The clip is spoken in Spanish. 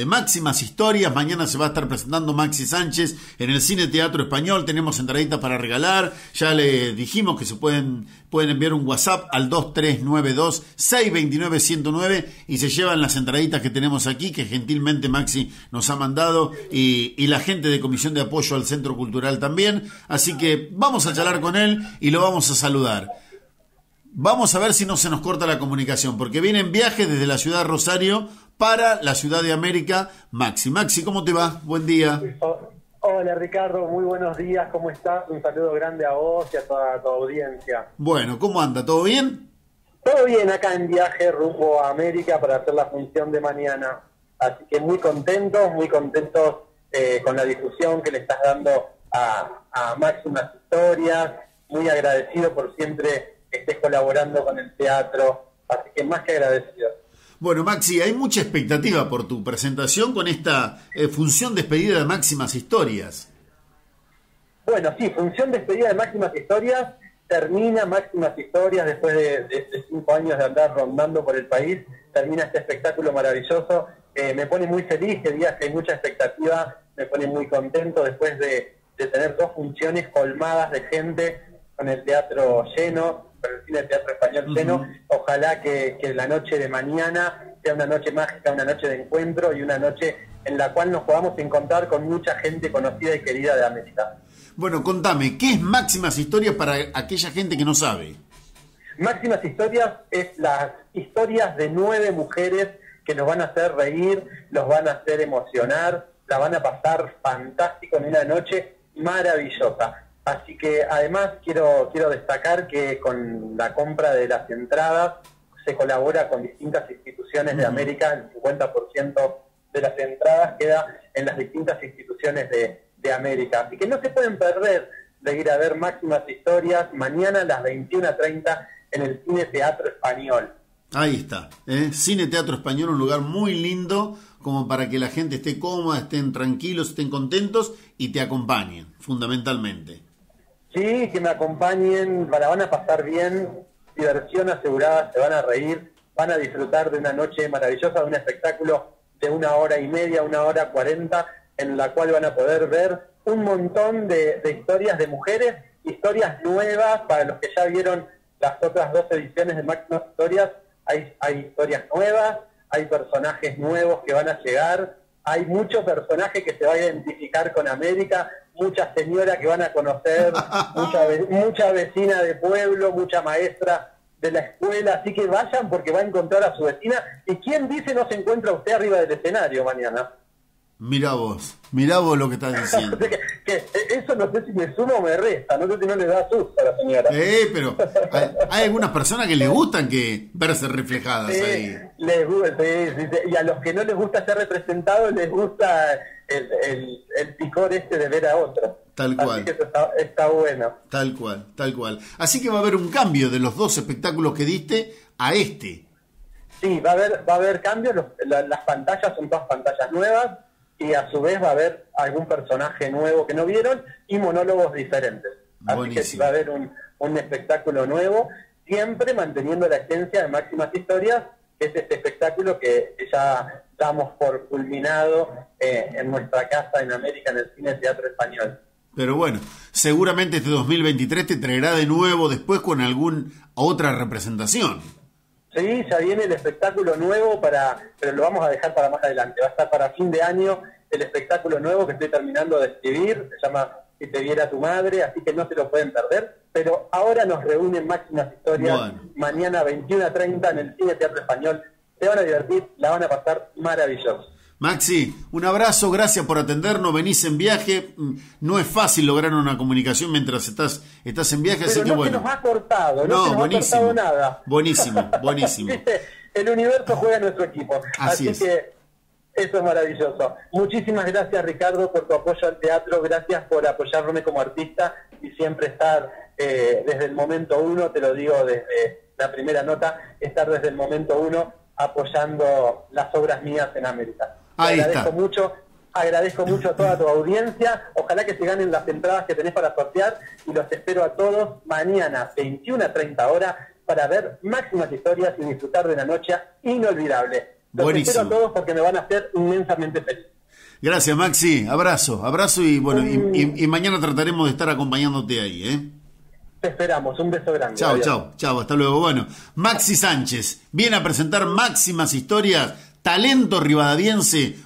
de máximas historias. Mañana se va a estar presentando Maxi Sánchez en el Cine Teatro Español. Tenemos entraditas para regalar. Ya le dijimos que se pueden, pueden enviar un WhatsApp al 2392-629-109 y se llevan las entraditas que tenemos aquí, que gentilmente Maxi nos ha mandado y, la gente de Comisión de Apoyo al Centro Cultural también. Así que vamos a charlar con él y lo vamos a saludar. Vamos a ver si no se nos corta la comunicación, porque viene en viaje desde la ciudad de Rosario para la ciudad de América, Maxi. Maxi, ¿cómo te va? Buen día. Hola Ricardo, muy buenos días, ¿cómo estás? Un saludo grande a vos y a toda tu audiencia. Bueno, ¿cómo anda? ¿Todo bien? Todo bien, acá en viaje rumbo a América para hacer la función de mañana. Así que muy contentos, muy contentos eh, con la difusión que le estás dando a, a Máximas Historias, muy agradecido por siempre estés colaborando con el teatro, así que más que agradecido. Bueno, Maxi, hay mucha expectativa por tu presentación con esta eh, función despedida de Máximas Historias. Bueno, sí, función despedida de Máximas Historias, termina Máximas Historias después de, cinco años de andar rondando por el país, termina este espectáculo maravilloso. Eh, me pone muy feliz, que días que hay mucha expectativa, me pone muy contento después de, de tener dos funciones colmadas de gente con el teatro lleno, con el cine teatro español lleno. Ojalá que, la noche de mañana sea una noche mágica, una noche de encuentro y una noche en la cual nos podamos encontrar con mucha gente conocida y querida de América. Bueno, contame, ¿qué es Máximas Historias para aquella gente que no sabe? Máximas Historias es las historias de nueve mujeres que nos van a hacer reír, los van a hacer emocionar, la van a pasar fantástico en una noche maravillosa. Así que además quiero, quiero destacar que con la compra de las entradas se colabora con distintas instituciones de América, el 50% de las entradas queda en las distintas instituciones de, América. Así que no se pueden perder de ir a ver Máximas Historias mañana a las 21.30 en el Cine Teatro Español. Ahí está, ¿eh? Cine Teatro Español, un lugar muy lindo como para que la gente esté cómoda, estén tranquilos, estén contentos y te acompañen, fundamentalmente. Sí, que me acompañen, la van a pasar bien, diversión asegurada, se van a reír, van a disfrutar de una noche maravillosa, de un espectáculo de una hora y media, una hora cuarenta, en la cual van a poder ver un montón de, historias de mujeres, historias nuevas, para los que ya vieron las otras dos ediciones de Máximas Historias, hay, hay historias nuevas, hay personajes nuevos que van a llegar, hay muchos personajes que se va a identificar con América, muchas señoras que van a conocer, mucha, mucha vecina de pueblo, mucha maestra de la escuela, así que vayan porque va a encontrar a su vecina. ¿Y quién dice no se encuentra usted arriba del escenario mañana? Mira vos, mira vos lo que estás diciendo. que, eso no sé si me suma o me resta, no sé si no le da susto a la señora. Eh, pero hay, algunas personas que les gustan que verse reflejadas ahí. Les gusta, y a los que no les gusta ser representados les gusta el, el, picor este de ver a otros. Tal cual. Así que eso está, está bueno. Tal cual, tal cual. Así que va a haber un cambio de los dos espectáculos que diste a este. Sí, va a haber, va a haber cambios, las pantallas son todas pantallas nuevas y a su vez va a haber algún personaje nuevo que no vieron y monólogos diferentes. Así que va a haber un, un espectáculo nuevo, siempre manteniendo la esencia de Máximas Historias, que es este espectáculo que ya damos por culminado eh, en nuestra casa en América, en el Cine Teatro Español. Pero bueno, seguramente este 2023 te traerá de nuevo después con alguna otra representación. Sí, ya viene el espectáculo nuevo para, pero lo vamos a dejar para más adelante. Va a estar para fin de año el espectáculo nuevo que estoy terminando de escribir, se llama Si te viera tu madre, así que no se lo pueden perder. Pero ahora nos reúnen máximas historias mañana 21 a 30 en el Cine Teatro Español. Se van a divertir, la van a pasar maravilloso. Maxi, un abrazo, gracias por atendernos, venís en viaje, mm, no es fácil lograr una comunicación mientras estás, estás en viaje, así que bueno. Se nos ha cortado, no, se nos buenísimo, ha cortado nada. Buenísimo, buenísimo. El universo juega a nuestro equipo, así, que eso es maravilloso. Muchísimas gracias Ricardo por tu apoyo al teatro, gracias por apoyarme como artista y siempre estar eh, desde el momento uno, te lo digo desde la primera nota, estar desde el momento uno apoyando las obras mías en América agradezco mucho, agradezco mucho a toda tu audiencia. Ojalá que se ganen las entradas que tenés para sortear y los espero a todos mañana, 21 a 30 horas, para ver máximas historias y disfrutar de una noche inolvidable. Los Buenísimo. espero a todos porque me van a hacer inmensamente feliz. Gracias, Maxi. Abrazo, abrazo y bueno, y, y- y mañana trataremos de estar acompañándote ahí, ¿eh? Te esperamos. Un beso grande. Chao, chao, chao, hasta luego. Bueno, Maxi Sánchez viene a presentar máximas historias, talento rivadadiense,